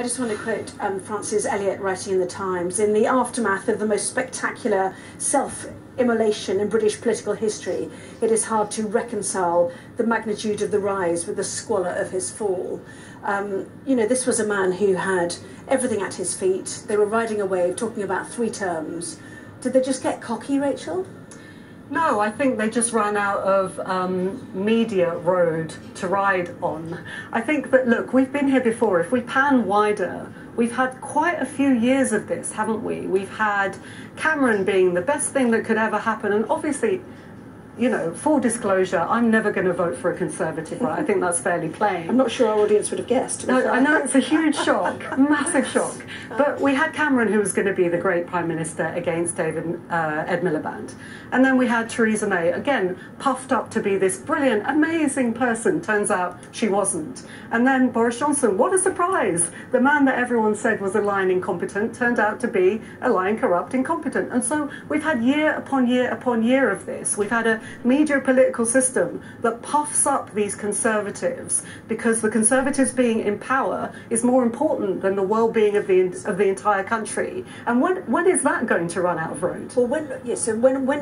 I just want to quote um, Francis Elliott writing in the Times in the aftermath of the most spectacular self immolation in British political history, it is hard to reconcile the magnitude of the rise with the squalor of his fall. Um, you know, this was a man who had everything at his feet. They were riding a wave, talking about three terms. Did they just get cocky, Rachel? No, I think they just ran out of um, media road to ride on. I think that, look, we've been here before. If we pan wider, we've had quite a few years of this, haven't we? We've had Cameron being the best thing that could ever happen, and obviously you know, full disclosure, I'm never going to vote for a Conservative, right? I think that's fairly plain. I'm not sure our audience would have guessed. No, I know it's a huge shock, massive shock. But we had Cameron, who was going to be the great Prime Minister against David uh, Ed Miliband. And then we had Theresa May, again, puffed up to be this brilliant, amazing person. Turns out she wasn't. And then Boris Johnson, what a surprise! The man that everyone said was a lying incompetent turned out to be a lying corrupt incompetent. And so we've had year upon year upon year of this. We've had media political system that puffs up these conservatives because the conservatives being in power is more important than the well-being of the of the entire country. And when when is that going to run out of road? Well, when yes, so when when